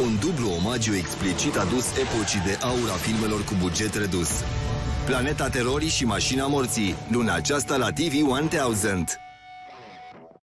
Un dublu omagiu explicit adus epocii de aur a filmelor cu buget redus. Planeta Terorii și Mașina Morții, luna aceasta la TV 1000.